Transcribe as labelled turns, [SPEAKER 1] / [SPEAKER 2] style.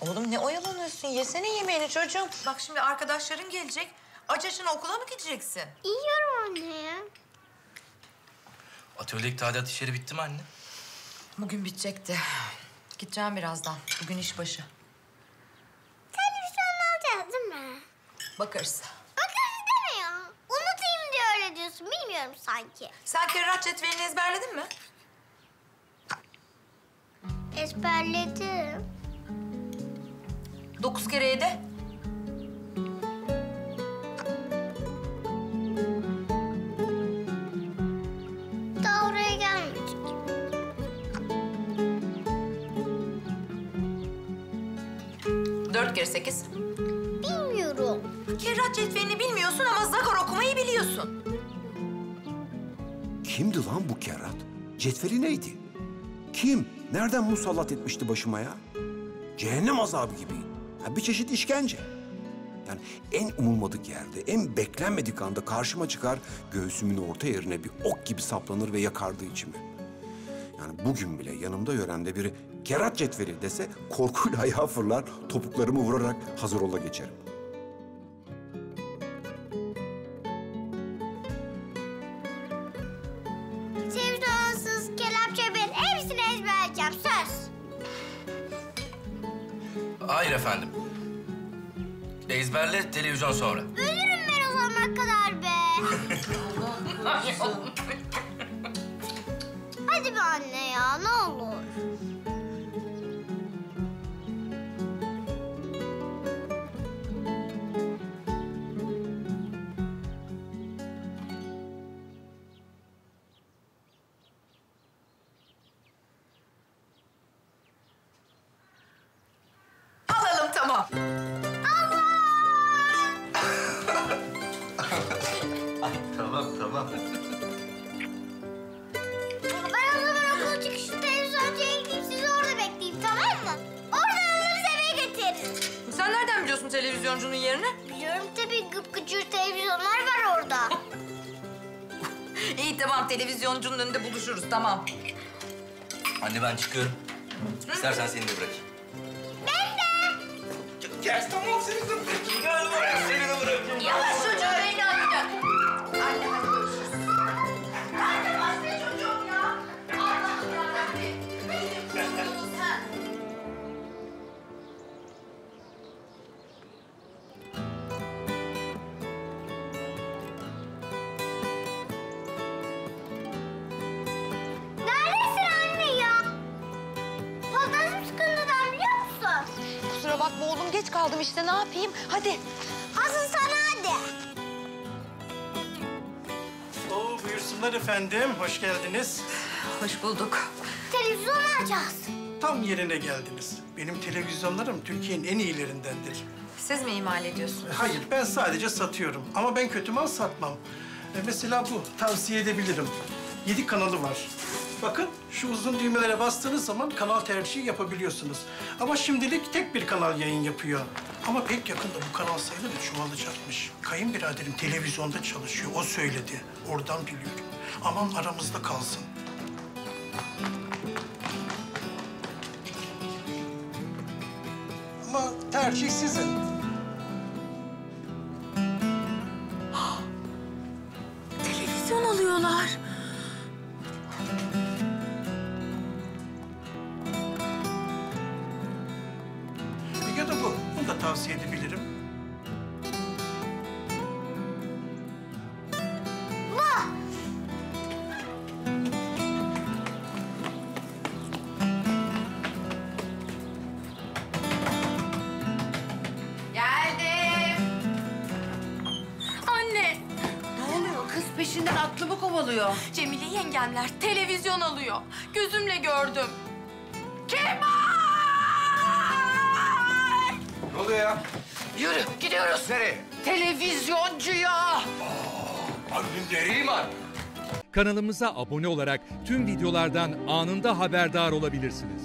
[SPEAKER 1] Oğlum ne oyalanıyorsun? Yesene yemeğini çocuğum. Bak şimdi arkadaşların gelecek. Aç açına okula mı gideceksin?
[SPEAKER 2] Yiyorum anne ya.
[SPEAKER 3] Atölyedeki tadilat işleri bitti mi anne?
[SPEAKER 1] Bugün bitecekti. Gideceğim birazdan. Bugün iş başı.
[SPEAKER 2] Televizyon alacağız değil mi?
[SPEAKER 1] Bakarız.
[SPEAKER 2] Bakarız deme ya. Unutayım diye öyle diyorsun. Bilmiyorum sanki.
[SPEAKER 1] Sen kerrat cetvelini ezberledin mi?
[SPEAKER 2] Ezberledim.
[SPEAKER 1] Dokuz kere yedi.
[SPEAKER 2] Daha oraya gelmedik.
[SPEAKER 1] Dört kere sekiz.
[SPEAKER 2] Bilmiyorum.
[SPEAKER 1] Kerrat cetvelini bilmiyorsun ama zakor okumayı biliyorsun.
[SPEAKER 4] Kimdi lan bu kerrat? Cetveli neydi? Kim? Nereden musallat etmişti başıma ya? Cehennem azabı gibi. Ha, bir çeşit işkence. Yani en umulmadık yerde, en beklenmedik anda karşıma çıkar, göğsümün orta yerine bir ok gibi saplanır ve yakardı içimi. Yani bugün bile yanımda yöremde biri kerat cetveli dese korkuyla ayağa fırlar, topuklarımı vurarak hazır ola geçerim.
[SPEAKER 3] Hayır efendim. Ezberle televizyon sonra.
[SPEAKER 2] Ölürüm ben o zamana kadar be. Hadi be anne ya ne olur.
[SPEAKER 1] Alalım tamam.
[SPEAKER 3] Tamam tamam.
[SPEAKER 2] Ben o zaman okul çıkışı televizyoncuya gideyim sizi orada bekleyeyim tamam mı? Oradan alırız eve getiririz.
[SPEAKER 1] Sen nereden biliyorsun televizyoncunun yerini?
[SPEAKER 2] Biliyorum tabii gıpgıcır televizyonlar var orada.
[SPEAKER 1] İyi tamam televizyoncunun önünde buluşuruz tamam.
[SPEAKER 3] Anne ben çıkıyorum. İstersen seni de bırakayım.
[SPEAKER 2] Ben de.
[SPEAKER 3] Gel tamam seni de bırakayım. Gel buraya seni de bırakayım.
[SPEAKER 1] Yavaş Kusura bakma oğlum geç kaldım işte ne yapayım? Hadi.
[SPEAKER 2] Asıl sana hadi.
[SPEAKER 5] Oo, buyursunlar efendim. Hoş geldiniz.
[SPEAKER 1] Hoş bulduk.
[SPEAKER 2] Televizyon alacağız.
[SPEAKER 5] Tam yerine geldiniz. Benim televizyonlarım Türkiye'nin en iyilerindendir.
[SPEAKER 1] Siz mi imal ediyorsunuz?
[SPEAKER 5] Hayır, ben sadece satıyorum. Ama ben kötü mal satmam. E, mesela bu, tavsiye edebilirim. Yedi kanalı var. Bakın, şu uzun düğmelere bastığınız zaman kanal tercihi yapabiliyorsunuz. Ama şimdilik tek bir kanal yayın yapıyor. Ama pek yakında bu kanal sayıları çoğalacakmış. Kayınbiraderim televizyonda çalışıyor, o söyledi. Oradan biliyorum. Aman aramızda kalsın. Ama tercih sizin. Tavsiye edebilirim.
[SPEAKER 1] Geldim.
[SPEAKER 6] Anne,
[SPEAKER 1] Ne oluyor? Kız peşinden aklımı kovalıyor.
[SPEAKER 6] Cemile yengemler televizyon alıyor. Gözümle gördüm. Kemal!
[SPEAKER 4] Oluyor ya?
[SPEAKER 1] Yürü gidiyoruz.
[SPEAKER 4] Nereye?
[SPEAKER 1] Televizyoncuya.
[SPEAKER 4] Abim dereyim var.
[SPEAKER 7] Kanalımıza abone olarak tüm videolardan anında haberdar olabilirsiniz.